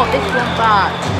bought this one back.